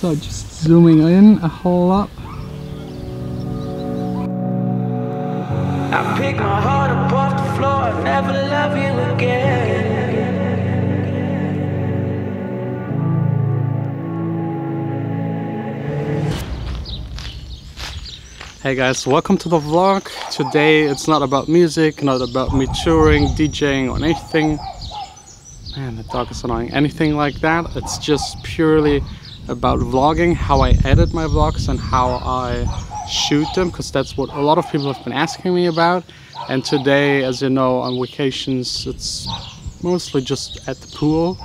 So just zooming in a whole lot. I pick my heart up off the floor, never love you again. Hey guys, welcome to the vlog. Today it's not about music, not about me touring, DJing or anything. Man, the dog is annoying. Anything like that. It's just purely about vlogging, how I edit my vlogs and how I shoot them because that's what a lot of people have been asking me about. And today, as you know, on vacations, it's mostly just at the pool.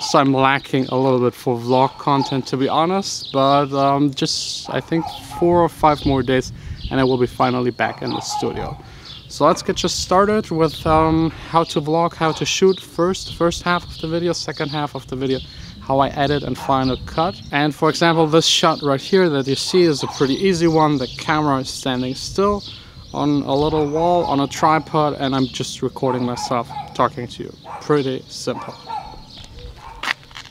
So I'm lacking a little bit for vlog content to be honest but um, just I think four or five more days and I will be finally back in the studio. So let's get just started with um, how to vlog how to shoot first first half of the video second half of the video how I edit and final cut and for example this shot right here that you see is a pretty easy one the camera is standing still on a little wall on a tripod and I'm just recording myself talking to you pretty simple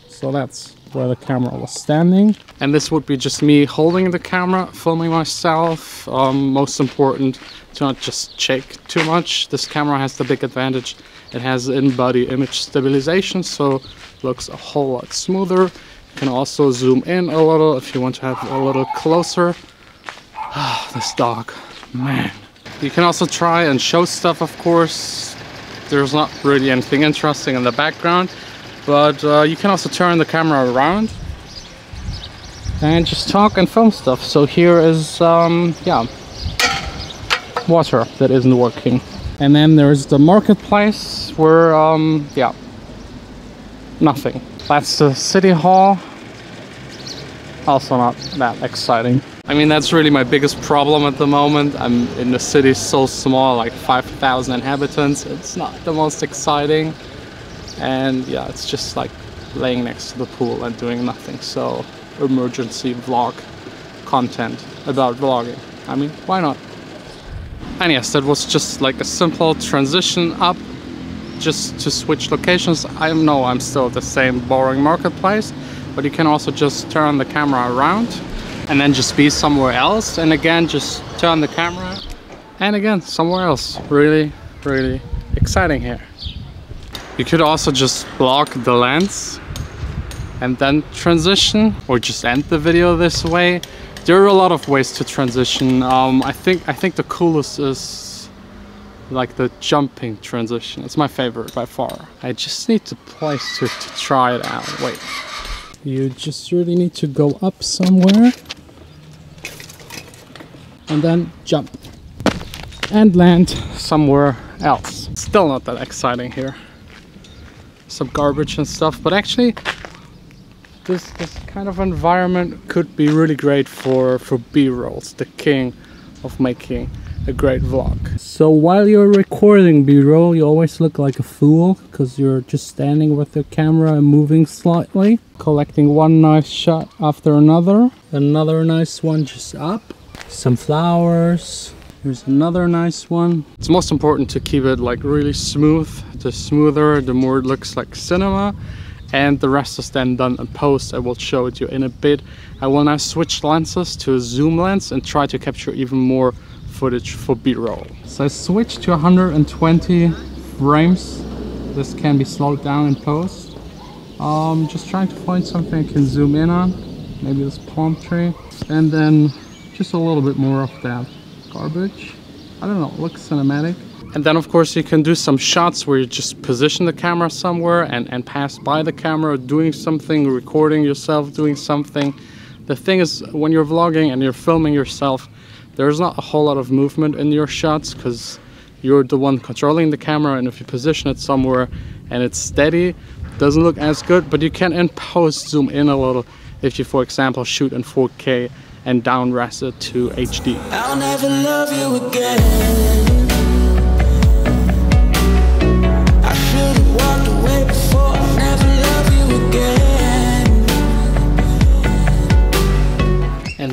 so that's where the camera was standing. And this would be just me holding the camera, filming myself. Um, most important to not just shake too much. This camera has the big advantage. It has in-body image stabilization, so looks a whole lot smoother. You can also zoom in a little if you want to have a little closer. Ah, this dog, man. You can also try and show stuff, of course. There's not really anything interesting in the background but uh, you can also turn the camera around and just talk and film stuff so here is um, yeah water that isn't working and then there's the marketplace where um, yeah nothing. That's the city hall. Also not that exciting. I mean that's really my biggest problem at the moment. I'm in the city so small like 5,000 inhabitants. It's not the most exciting. And yeah it's just like laying next to the pool and doing nothing. So emergency vlog content about vlogging. I mean why not? And yes that was just like a simple transition up just to switch locations I know I'm still the same boring marketplace but you can also just turn the camera around and then just be somewhere else and again just turn the camera and again somewhere else really really exciting here you could also just block the lens and then transition or just end the video this way. There are a lot of ways to transition. Um, I think I think the coolest is like the jumping transition. It's my favorite by far. I just need to place to, to try it out. Wait. You just really need to go up somewhere and then jump and land somewhere else. Still not that exciting here some garbage and stuff but actually this this kind of environment could be really great for for b-rolls the king of making a great vlog so while you're recording b-roll you always look like a fool because you're just standing with the camera and moving slightly collecting one nice shot after another another nice one just up some flowers Here's another nice one. It's most important to keep it like really smooth. The smoother, the more it looks like cinema. And the rest is then done in post. I will show it you in a bit. I will now switch lenses to a zoom lens and try to capture even more footage for b-roll. So I switched to 120 frames. This can be slowed down in post. Um, just trying to find something I can zoom in on. Maybe this palm tree. And then just a little bit more of that garbage. I don't know, looks cinematic. And then of course you can do some shots where you just position the camera somewhere and, and pass by the camera doing something, recording yourself doing something. The thing is, when you're vlogging and you're filming yourself, there's not a whole lot of movement in your shots because you're the one controlling the camera and if you position it somewhere and it's steady, doesn't look as good, but you can in post zoom in a little if you, for example, shoot in 4K and down it to HD.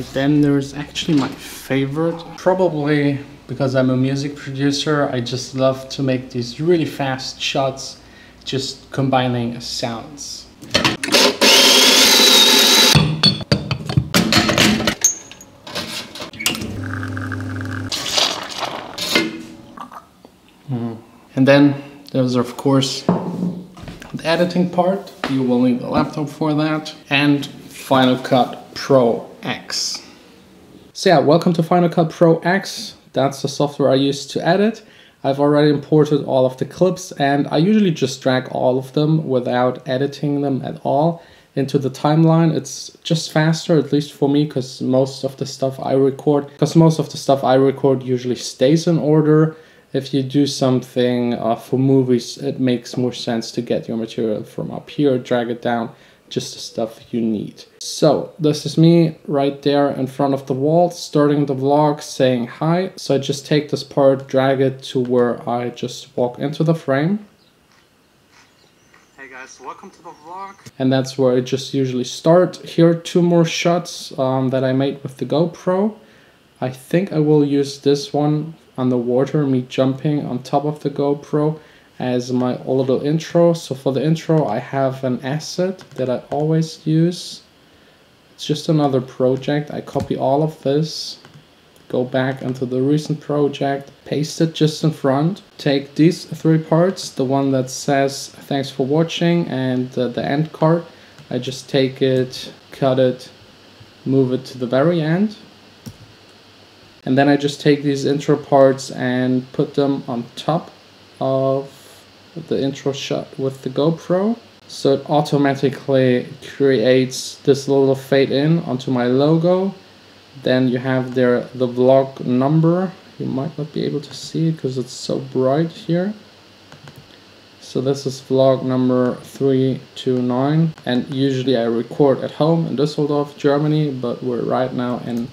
And then there's actually my favorite. Probably because I'm a music producer, I just love to make these really fast shots, just combining sounds. Mm-hmm. And then there's of course the editing part. You will need a laptop for that. And Final Cut Pro X. So yeah, welcome to Final Cut Pro X. That's the software I use to edit. I've already imported all of the clips and I usually just drag all of them without editing them at all into the timeline. It's just faster, at least for me, because most of the stuff I record, because most of the stuff I record usually stays in order. If you do something uh, for movies, it makes more sense to get your material from up here, drag it down, just the stuff you need. So this is me right there in front of the wall, starting the vlog, saying hi. So I just take this part, drag it to where I just walk into the frame. Hey guys, welcome to the vlog. And that's where I just usually start. Here are two more shots um, that I made with the GoPro. I think I will use this one on the water, me jumping on top of the GoPro as my little intro. So for the intro, I have an asset that I always use. It's just another project. I copy all of this, go back into the recent project, paste it just in front, take these three parts, the one that says thanks for watching and uh, the end card, I just take it, cut it, move it to the very end. And then I just take these intro parts and put them on top of the intro shot with the GoPro. So it automatically creates this little fade in onto my logo. Then you have there the vlog number. You might not be able to see it because it's so bright here. So this is vlog number 329 and usually I record at home in Düsseldorf, Germany, but we're right now in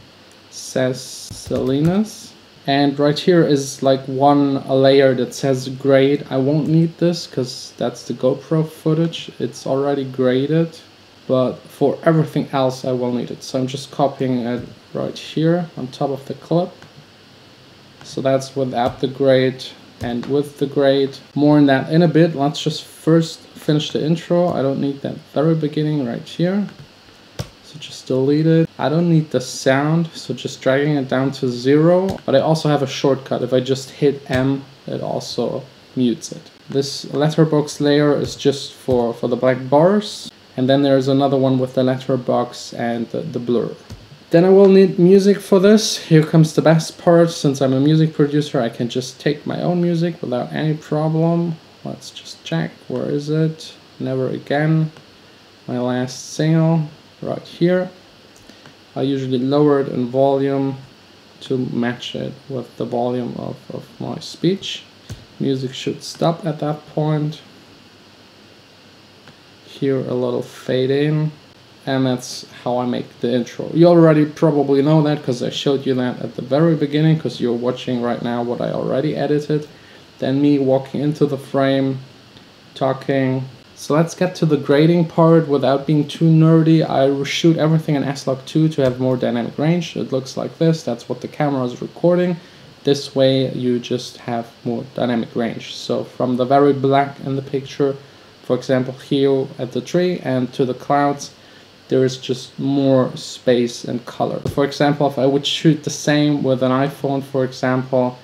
Salinas and right here is like one layer that says grade I won't need this because that's the GoPro footage. It's already graded but for everything else I will need it. So I'm just copying it right here on top of the clip. So that's without the grade and with the grade. More on that in a bit. Let's just first finish the intro. I don't need that very beginning right here just delete it. I don't need the sound, so just dragging it down to zero. But I also have a shortcut. If I just hit M, it also mutes it. This letterbox layer is just for, for the black bars. And then there's another one with the letterbox and the, the blur. Then I will need music for this. Here comes the best part. Since I'm a music producer, I can just take my own music without any problem. Let's just check. Where is it? Never Again. My last single right here. I usually lower it in volume to match it with the volume of, of my speech. Music should stop at that point. Here a little fade in and that's how I make the intro. You already probably know that because I showed you that at the very beginning because you're watching right now what I already edited. Then me walking into the frame, talking, so let's get to the grading part without being too nerdy. I shoot everything in S-Log2 to have more dynamic range. It looks like this, that's what the camera is recording. This way you just have more dynamic range. So from the very black in the picture, for example here at the tree and to the clouds, there is just more space and color. For example, if I would shoot the same with an iPhone, for example,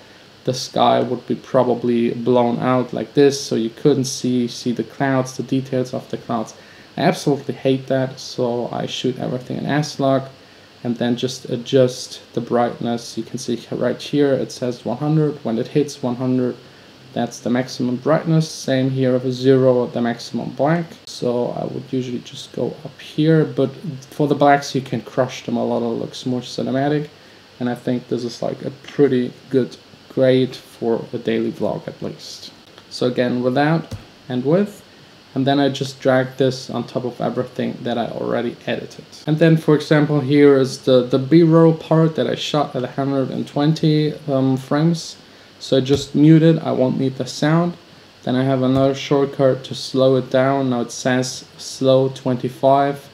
the sky would be probably blown out like this so you couldn't see see the clouds the details of the clouds. I absolutely hate that so I shoot everything in S-Log and then just adjust the brightness. You can see right here it says 100 when it hits 100 that's the maximum brightness. Same here with a zero the maximum black. So I would usually just go up here but for the blacks you can crush them a lot. It looks more cinematic and I think this is like a pretty good great for a daily vlog at least. So again, without and with, and then I just drag this on top of everything that I already edited. And then for example here is the, the b-roll part that I shot at 120 um, frames. So I just mute it, I won't need the sound. Then I have another shortcut to slow it down. Now it says slow 25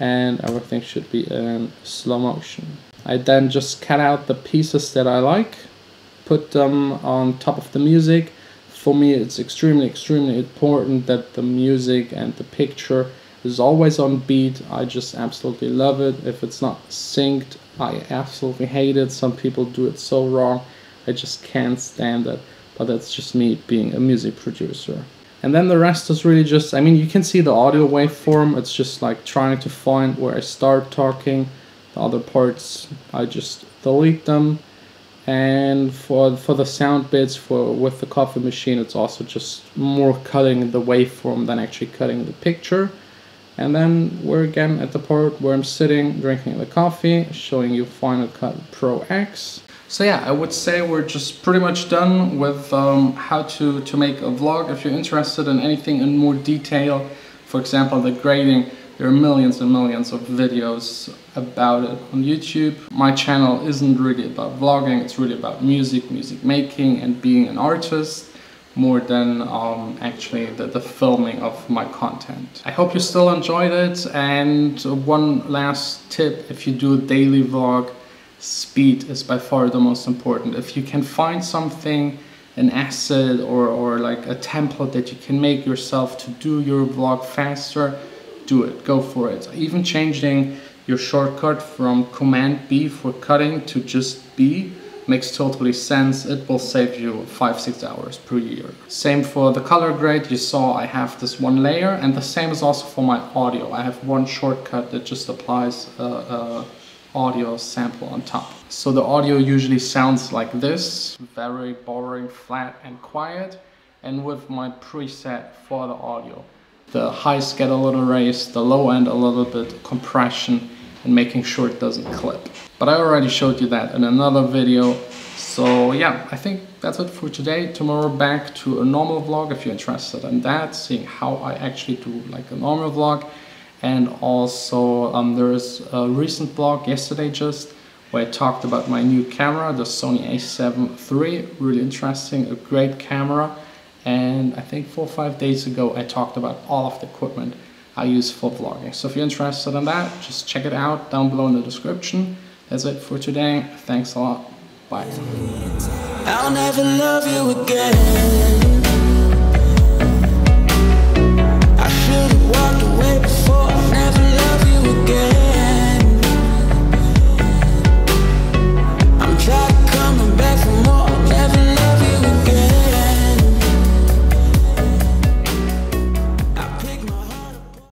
and everything should be in slow motion. I then just cut out the pieces that I like put them on top of the music. For me, it's extremely, extremely important that the music and the picture is always on beat. I just absolutely love it. If it's not synced, I absolutely hate it. Some people do it so wrong. I just can't stand it. but that's just me being a music producer. And then the rest is really just, I mean, you can see the audio waveform. It's just like trying to find where I start talking. The other parts, I just delete them. And for for the sound bits for with the coffee machine, it's also just more cutting the waveform than actually cutting the picture. And then we're again at the part where I'm sitting, drinking the coffee, showing you Final Cut Pro X. So yeah, I would say we're just pretty much done with um, how to, to make a vlog. If you're interested in anything in more detail, for example, the grading, there are millions and millions of videos about it on YouTube. My channel isn't really about vlogging, it's really about music, music making and being an artist more than um, actually the, the filming of my content. I hope you still enjoyed it and one last tip, if you do a daily vlog, speed is by far the most important. If you can find something, an asset or, or like a template that you can make yourself to do your vlog faster, do it, go for it. Even changing your shortcut from Command B for cutting to just B makes totally sense. It will save you five, six hours per year. Same for the color grade. You saw I have this one layer and the same is also for my audio. I have one shortcut that just applies a, a audio sample on top. So the audio usually sounds like this, very boring, flat and quiet. And with my preset for the audio, the highs get a little raised, the low end a little bit compression and making sure it doesn't clip. But I already showed you that in another video. So yeah, I think that's it for today. Tomorrow back to a normal vlog if you're interested in that, seeing how I actually do like a normal vlog and also um, there is a recent vlog yesterday just where I talked about my new camera, the Sony a7 III, really interesting, a great camera. And I think four or five days ago I talked about all of the equipment I use for vlogging. So if you're interested in that, just check it out down below in the description. That's it for today. Thanks a lot. Bye.